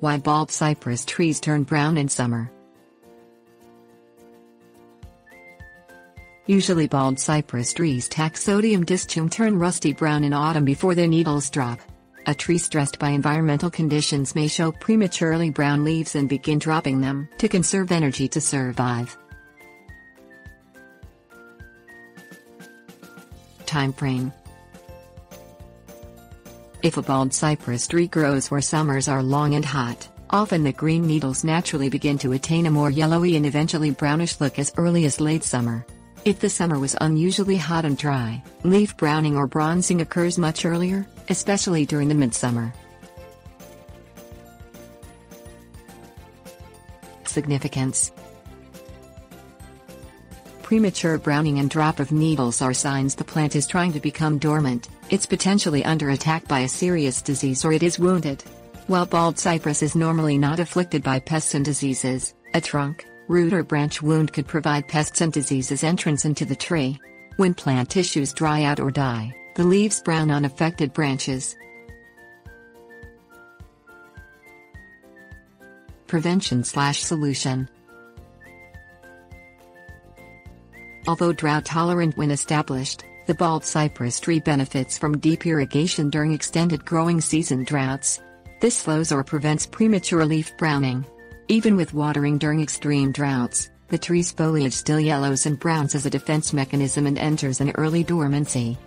Why bald cypress trees turn brown in summer. Usually bald cypress trees Taxodium distichum turn rusty brown in autumn before their needles drop. A tree stressed by environmental conditions may show prematurely brown leaves and begin dropping them to conserve energy to survive. Time frame If a bald cypress tree grows where summers are long and hot, often the green needles naturally begin to attain a more yellowy and eventually brownish look as early as late summer. If the summer was unusually hot and dry, leaf browning or bronzing occurs much earlier, especially during the midsummer. Significance Premature browning and drop of needles are signs the plant is trying to become dormant, it's potentially under attack by a serious disease or it is wounded. While bald cypress is normally not afflicted by pests and diseases, a trunk, root or branch wound could provide pests and diseases entrance into the tree. When plant tissues dry out or die, the leaves brown on affected branches. Prevention slash solution Although drought tolerant when established, the bald cypress tree benefits from deep irrigation during extended growing season droughts. This slows or prevents premature leaf browning. Even with watering during extreme droughts, the tree's foliage still yellows and browns as a defense mechanism and enters an early dormancy.